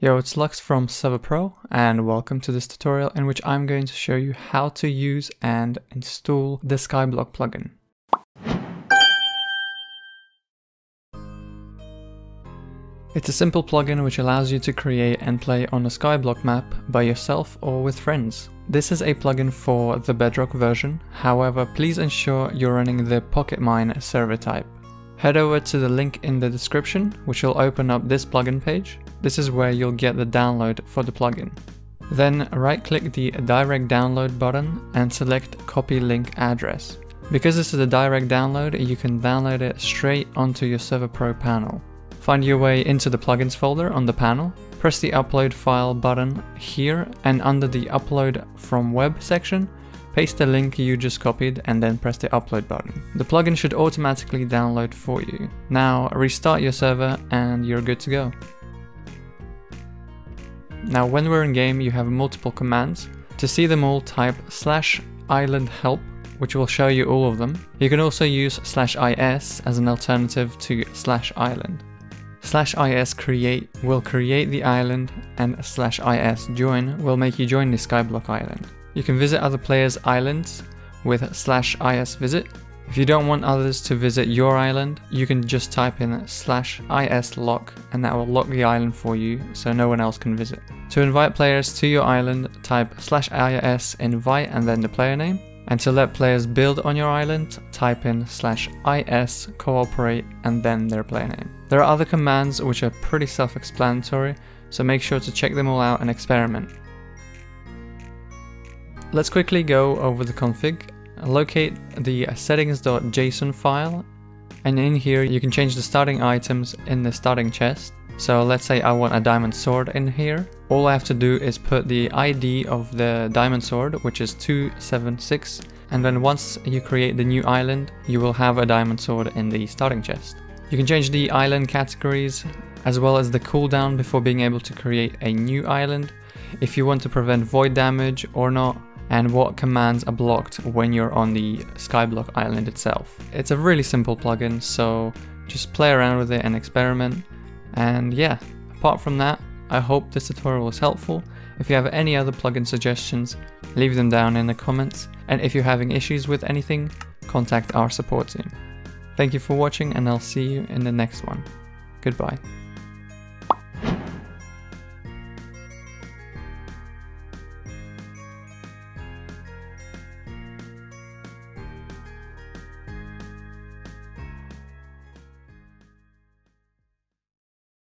Yo, it's Lux from ServerPro and welcome to this tutorial in which I'm going to show you how to use and install the Skyblock plugin. It's a simple plugin which allows you to create and play on a Skyblock map by yourself or with friends. This is a plugin for the Bedrock version, however please ensure you're running the PocketMine server type. Head over to the link in the description, which will open up this plugin page. This is where you'll get the download for the plugin. Then right click the direct download button and select copy link address. Because this is a direct download, you can download it straight onto your Server Pro panel. Find your way into the plugins folder on the panel, press the upload file button here and under the upload from web section, Paste the link you just copied and then press the upload button. The plugin should automatically download for you. Now restart your server and you're good to go. Now when we're in game you have multiple commands. To see them all type slash island help which will show you all of them. You can also use slash is as an alternative to slash island. Slash is create will create the island and slash is join will make you join the skyblock island. You can visit other players' islands with slash is visit. If you don't want others to visit your island, you can just type in slash is lock and that will lock the island for you so no one else can visit. To invite players to your island, type slash is invite and then the player name. And to let players build on your island, type in slash is cooperate and then their player name. There are other commands which are pretty self-explanatory, so make sure to check them all out and experiment. Let's quickly go over the config. Locate the settings.json file and in here you can change the starting items in the starting chest. So let's say I want a diamond sword in here. All I have to do is put the ID of the diamond sword, which is 276, and then once you create the new island, you will have a diamond sword in the starting chest. You can change the island categories, as well as the cooldown before being able to create a new island, if you want to prevent void damage or not, and what commands are blocked when you're on the Skyblock island itself. It's a really simple plugin, so just play around with it and experiment. And yeah, apart from that, I hope this tutorial was helpful. If you have any other plugin suggestions, leave them down in the comments. And if you're having issues with anything, contact our support team. Thank you for watching and I'll see you in the next one. Goodbye.